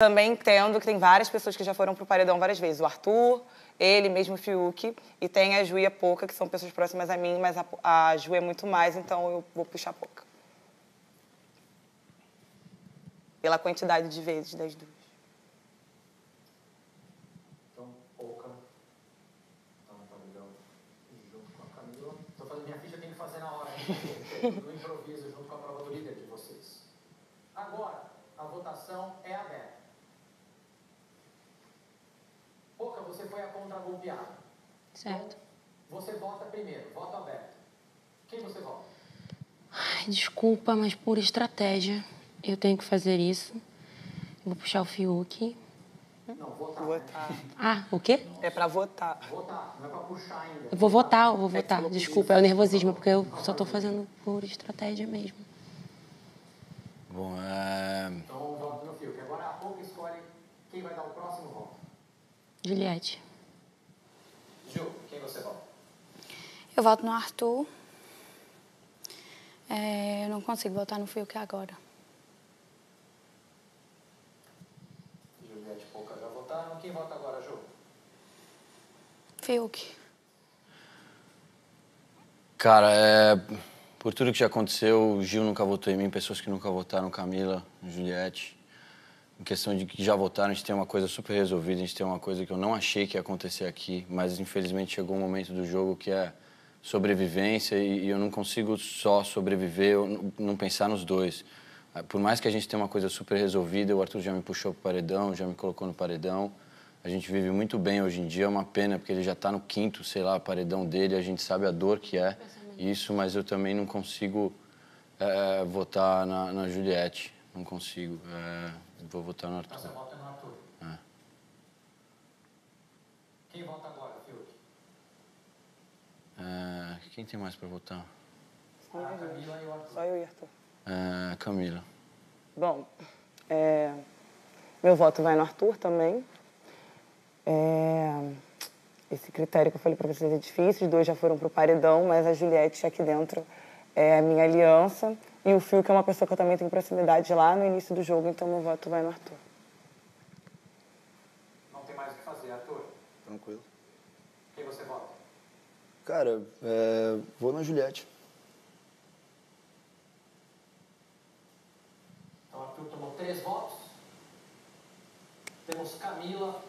Também entendo que tem várias pessoas que já foram pro paredão várias vezes. O Arthur, ele mesmo, o Fiuk. E tem a Ju e a Poca, que são pessoas próximas a mim, mas a, a Ju é muito mais, então eu vou puxar a Poca. Pela quantidade de vezes das duas. Então, pouca. Tá no paredão. Junto com a Camila. Tô fazendo minha ficha, tem que fazer na hora. No improviso, junto com a prova do líder de vocês. Agora, a votação é aberta. A contra-golpeada. Certo. Você vota primeiro, voto aberto. Quem você vota? Ai, desculpa, mas por estratégia eu tenho que fazer isso. Eu vou puxar o Fiuk. Não, votar. Votar. Ah, o quê? É pra votar. Votar, não é pra puxar ainda. Eu vou votar, eu vou votar. Desculpa, é o nervosismo, porque eu só tô fazendo por estratégia mesmo. Bom, é... Então, voto no Fiuk. Agora a pouca escolhe quem vai dar o próximo voto. Juliette. Ju, quem você vota? Eu voto no Arthur. É, eu não consigo votar no Fiuk agora. Juliette e Pouca já votaram. Quem vota agora, Ju? Fiuk. Cara, é... por tudo que já aconteceu, o Gil nunca votou em mim, pessoas que nunca votaram, Camila, Juliette. Em questão de que já votaram, a gente tem uma coisa super resolvida, a gente tem uma coisa que eu não achei que ia acontecer aqui, mas infelizmente chegou um momento do jogo que é sobrevivência e, e eu não consigo só sobreviver, eu não- pensar nos dois. Ah, Por mais que a gente tenha uma coisa super resolvida, o Arthur já me puxou pro paredão, já me colocou no paredão. A gente vive muito bem hoje em dia, é uma pena, porque ele já está no quinto, sei lá, paredão dele, a gente sabe a dor que é isso, mas eu também não consigo eh, votar na, na Juliette, não consigo. Eh, vou votar no Então, você Arthur. vota no Arthur. É. Quem vota agora, Fiuk? Eh, quem tem mais para votar? A Camila e o Arthur. Só eu e Arthur. Camila. Bom, é, meu voto vai no Arthur também. É, esse critério que eu falei para vocês é difícil, os dois já foram pro paredão, mas a Juliette aqui dentro é a minha aliança. E o Fio, que é uma pessoa que eu também tenho proximidade lá no início do jogo, então meu voto vai no Arthur. Não tem mais o que fazer, Arthur. Tranquilo. Quem você vota? Cara, é, vou na Juliette. Então, Arthur tomou três votos. Temos Camila,